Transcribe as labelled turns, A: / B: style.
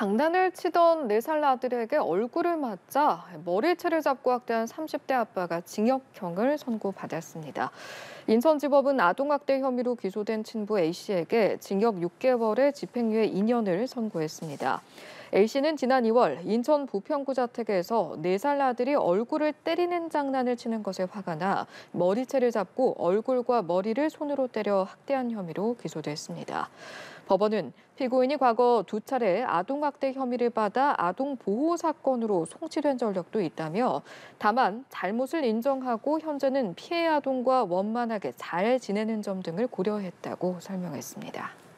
A: 장난을 치던 4살 아들에게 얼굴을 맞자 머리채를 잡고 학대한 30대 아빠가 징역형을 선고받았습니다. 인천지법은 아동학대 혐의로 기소된 친부 A씨에게 징역 6개월에 집행유예 2년을 선고했습니다. A씨는 지난 2월 인천 부평구 자택에서 4살 아들이 얼굴을 때리는 장난을 치는 것에 화가 나 머리채를 잡고 얼굴과 머리를 손으로 때려 학대한 혐의로 기소됐습니다. 법원은 피고인이 과거 두 차례 아동학대 혐의를 받아 아동보호 사건으로 송치된 전력도 있다며 다만 잘못을 인정하고 현재는 피해 아동과 원만하게 잘 지내는 점 등을 고려했다고 설명했습니다.